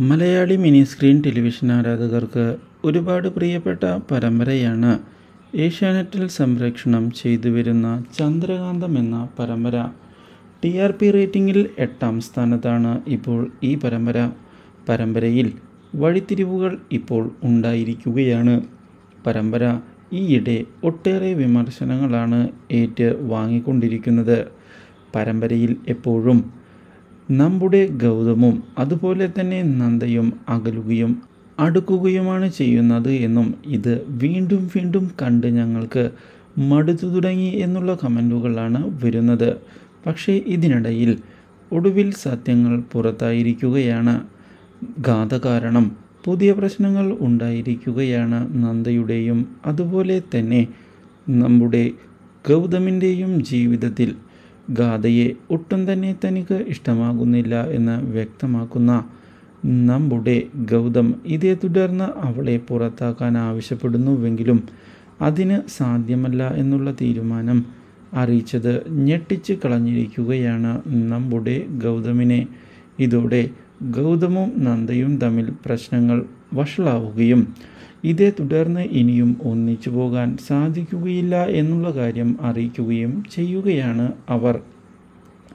Malayali mini screen television ആരാധകർക്ക് ഒരുപാട് പ്രിയപ്പെട്ട പരമ്പരയാണ് ഏഷ്യാനെറ്റിൽ സംപ്രേക്ഷണം ചെയ്തു വരുന്ന ചന്ദ്രകാന്തം എന്ന പരമ്പര. ടി ആർ പി റേറ്റിംഗിൽ എട്ടാം സ്ഥാനത്താണ് ഇപ്പോൾ ഈ പരമ്പര. പരമ്പരയിൽ വഴിത്തിരിവുകൾ ഇപ്പോൾ ഉണ്ടായിരിക്കുകയാണ്. പരമ്പര ഈയിടെ ഒട്ടേറെ വിമർശനങ്ങളാണ് ഏറ്റ് വാങ്ങിക്കൊണ്ടിരിക്കുന്നത്. പരമ്പരയിൽ എപ്പോഴും നമ്മുടെ ഗൗതമും അതുപോലെ തന്നെ നന്ദയും അകലുകയും അടുക്കുകയുമാണ് ചെയ്യുന്നത് എന്നും ഇത് വീണ്ടും വീണ്ടും കണ്ട് ഞങ്ങൾക്ക് മടുത്തു തുടങ്ങി എന്നുള്ള കമന്റുകളാണ് വരുന്നത്. പക്ഷേ ഇതിനിടയിൽ ഒടുവിൽ സത്യങ്ങൾ പുറത്തായിരിക്കുകയാണ്. ഗാഥ കാരണം പുതിയ പ്രശ്നങ്ങൾ ഉണ്ടായിരിക്കുകയാണ് നന്ദയുടെയും അതുപോലെ തന്നെ നമ്മുടെ ഗൗതമിന്റെയും ജീവിതത്തിൽ ഗാഥയെ ഒട്ടും തന്നെ തനിക്ക് ഇഷ്ടമാകുന്നില്ല എന്ന് വ്യക്തമാക്കുന്ന നമ്മുടെ ഗൗതം ഇതേ തുടർന്ന് അവളെ പുറത്താക്കാൻ ആവശ്യപ്പെടുന്നുവെങ്കിലും അതിന് സാധ്യമല്ല എന്നുള്ള തീരുമാനം അറിയിച്ചത് ഞെട്ടിച്ച് കളഞ്ഞിരിക്കുകയാണ് നമ്മുടെ ഗൗതമിനെ. ഇതോടെ ഗൗതമും നന്ദയും തമ്മിൽ പ്രശ്നങ്ങൾ വഷളാവുകയും ഇതേ തുടർന്ന് ഇനിയും ഒന്നിച്ചു പോകാൻ സാധിക്കുകയില്ല എന്നുള്ള കാര്യം അറിയിക്കുകയും ചെയ്യുകയാണ് അവർ.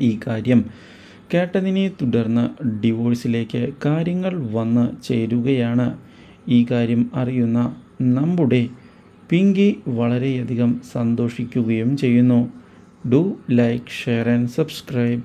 ഈ കാര്യം കേട്ടതിനെ തുടർന്ന് ഡിവോഴ്സിലേക്ക് കാര്യങ്ങൾ വന്ന് ചേരുകയാണ്. ഈ കാര്യം അറിയുന്ന നമ്മുടെ പിങ്കി വളരെയധികം സന്തോഷിക്കുകയും ചെയ്യുന്നു. Do like share and subscribe.